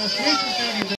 this week.